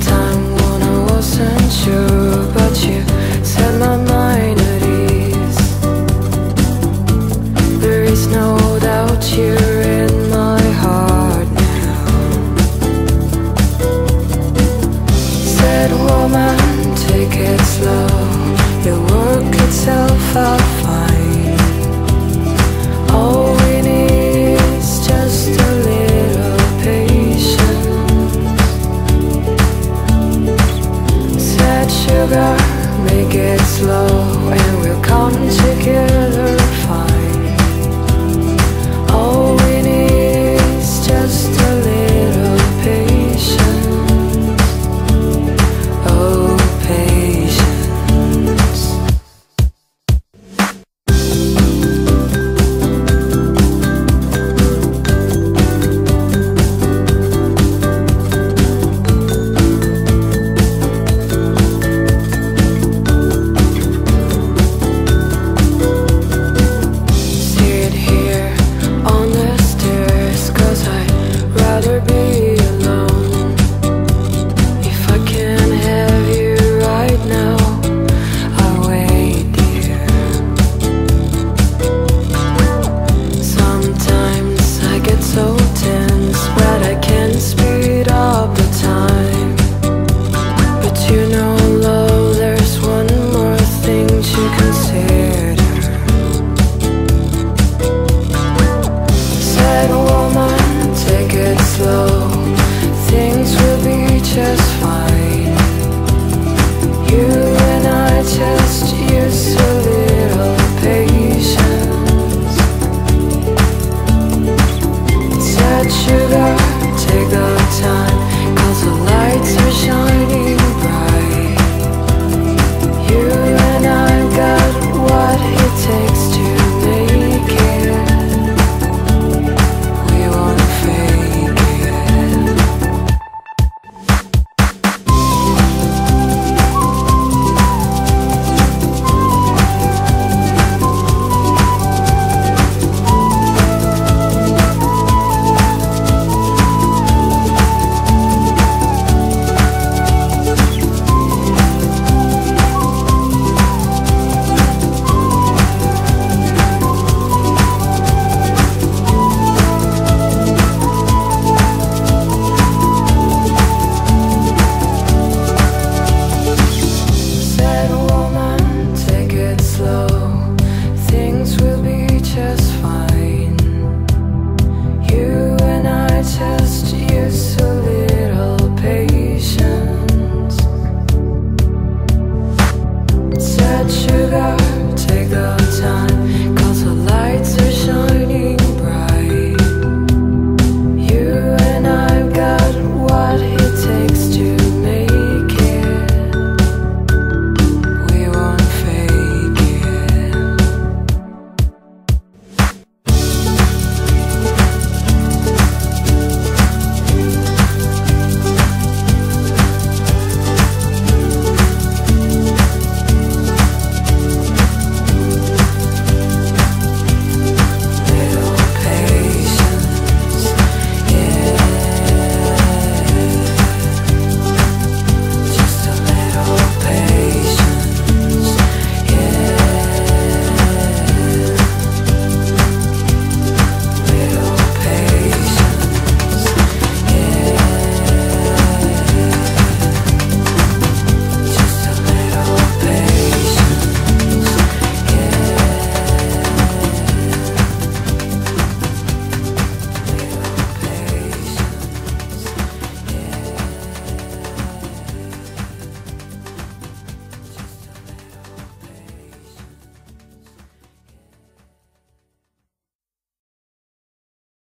time when I wasn't sure. sugar, make it slow, and we'll come together.